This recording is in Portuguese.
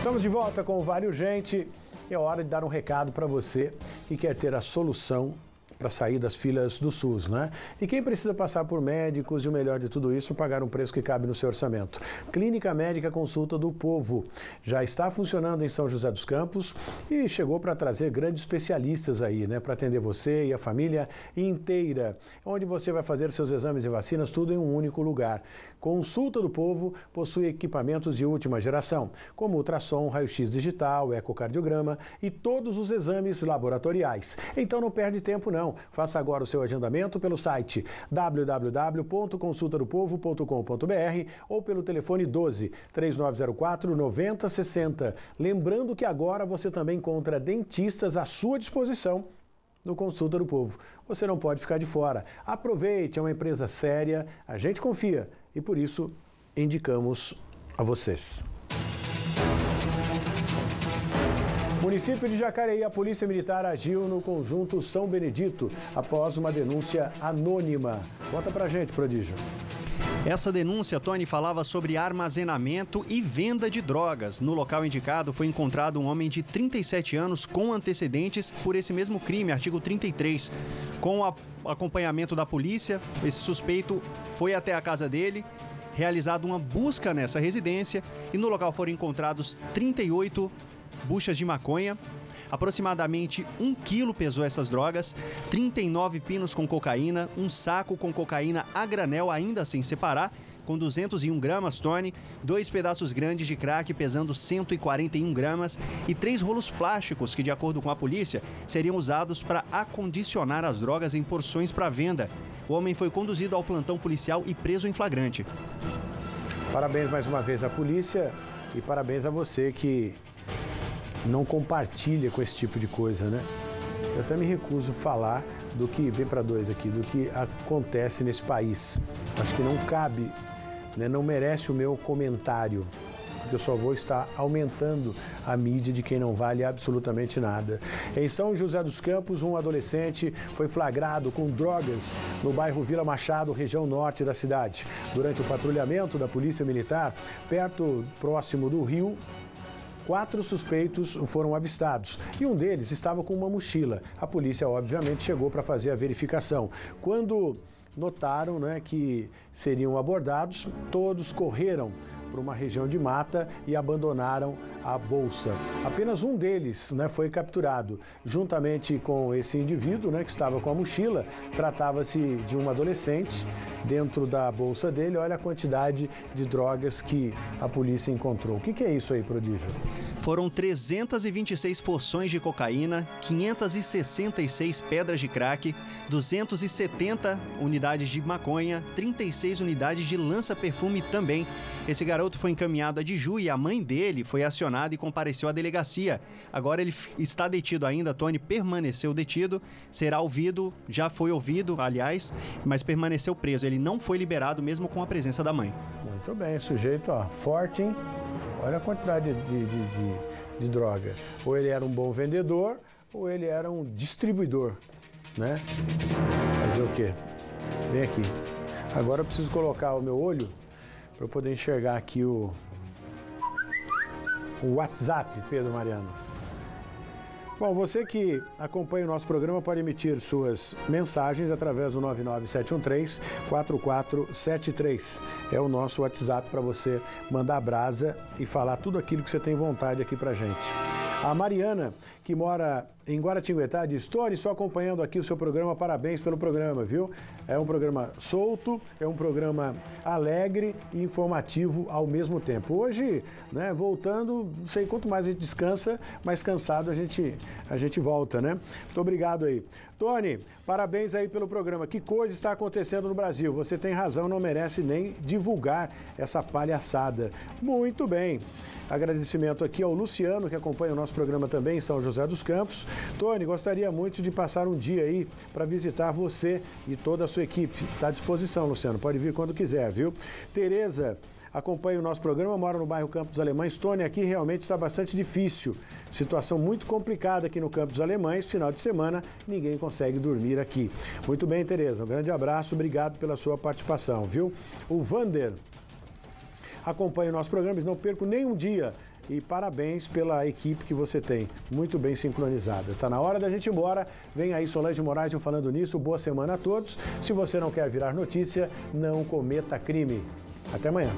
Estamos de volta com o Vale Urgente. É hora de dar um recado para você que quer ter a solução para sair das filas do SUS, né? E quem precisa passar por médicos e o melhor de tudo isso, pagar um preço que cabe no seu orçamento. Clínica Médica Consulta do Povo já está funcionando em São José dos Campos e chegou para trazer grandes especialistas aí, né, para atender você e a família inteira, onde você vai fazer seus exames e vacinas tudo em um único lugar. Consulta do Povo possui equipamentos de última geração, como ultrassom, raio-x digital, ecocardiograma e todos os exames laboratoriais. Então não perde tempo não. Faça agora o seu agendamento pelo site www.consultadopovo.com.br ou pelo telefone 12 3904 9060. Lembrando que agora você também encontra dentistas à sua disposição no Consulta do Povo. Você não pode ficar de fora. Aproveite, é uma empresa séria, a gente confia e por isso indicamos a vocês. Município de Jacareí, a Polícia Militar agiu no conjunto São Benedito após uma denúncia anônima. Conta pra gente, Prodígio. Essa denúncia, Tony, falava sobre armazenamento e venda de drogas. No local indicado foi encontrado um homem de 37 anos com antecedentes por esse mesmo crime, artigo 33. Com o acompanhamento da polícia, esse suspeito foi até a casa dele, realizado uma busca nessa residência e no local foram encontrados 38 buchas de maconha, Aproximadamente um quilo pesou essas drogas, 39 pinos com cocaína, um saco com cocaína a granel ainda sem separar, com 201 gramas Tony, dois pedaços grandes de crack pesando 141 gramas e três rolos plásticos que, de acordo com a polícia, seriam usados para acondicionar as drogas em porções para venda. O homem foi conduzido ao plantão policial e preso em flagrante. Parabéns mais uma vez à polícia e parabéns a você que não compartilha com esse tipo de coisa, né? Eu até me recuso a falar do que vem para dois aqui, do que acontece nesse país. Acho que não cabe, né, não merece o meu comentário, porque eu só vou estar aumentando a mídia de quem não vale absolutamente nada. Em São José dos Campos, um adolescente foi flagrado com drogas no bairro Vila Machado, região norte da cidade. Durante o patrulhamento da Polícia Militar, perto próximo do rio, Quatro suspeitos foram avistados e um deles estava com uma mochila. A polícia, obviamente, chegou para fazer a verificação. Quando notaram né, que seriam abordados, todos correram para uma região de mata e abandonaram a bolsa. Apenas um deles né, foi capturado, juntamente com esse indivíduo né, que estava com a mochila. Tratava-se de um adolescente. Dentro da bolsa dele, olha a quantidade de drogas que a polícia encontrou. O que, que é isso aí, Prodígio? Foram 326 porções de cocaína, 566 pedras de crack, 270 unidades de maconha, 36 unidades de lança-perfume também. Esse garoto foi encaminhado a Diju e a mãe dele foi acionada e compareceu à delegacia. Agora ele está detido ainda, Tony permaneceu detido, será ouvido, já foi ouvido, aliás, mas permaneceu preso. Ele não foi liberado mesmo com a presença da mãe. Muito bem, sujeito, ó, forte, hein? Olha a quantidade de, de, de, de droga. Ou ele era um bom vendedor, ou ele era um distribuidor, né? Fazer o quê? Vem aqui. Agora eu preciso colocar o meu olho para eu poder enxergar aqui o, o WhatsApp, Pedro Mariano. Bom, você que acompanha o nosso programa pode emitir suas mensagens através do 99713-4473. É o nosso WhatsApp para você mandar brasa e falar tudo aquilo que você tem vontade aqui para gente. A Mariana, que mora em Guaratinguetá, diz: Tony, só acompanhando aqui o seu programa, parabéns pelo programa, viu? É um programa solto, é um programa alegre e informativo ao mesmo tempo. Hoje, né, voltando, não sei quanto mais a gente descansa, mais cansado a gente, a gente volta, né? Muito obrigado aí. Tony, parabéns aí pelo programa. Que coisa está acontecendo no Brasil? Você tem razão, não merece nem divulgar essa palhaçada. Muito bem. Agradecimento aqui ao Luciano, que acompanha o nosso programa também em São José dos Campos. Tony, gostaria muito de passar um dia aí para visitar você e toda a sua equipe. Está à disposição, Luciano. Pode vir quando quiser, viu? Tereza acompanha o nosso programa, mora no bairro Campos Alemães. Tony, aqui realmente está bastante difícil. Situação muito complicada aqui no Campos Alemães. Final de semana, ninguém consegue dormir aqui. Muito bem, Tereza. Um grande abraço, obrigado pela sua participação, viu? O Vander acompanhe o nosso programa, não perco nem um dia. E parabéns pela equipe que você tem, muito bem sincronizada. Está na hora da gente ir embora. Vem aí Solange Moraes falando nisso. Boa semana a todos. Se você não quer virar notícia, não cometa crime. Até amanhã.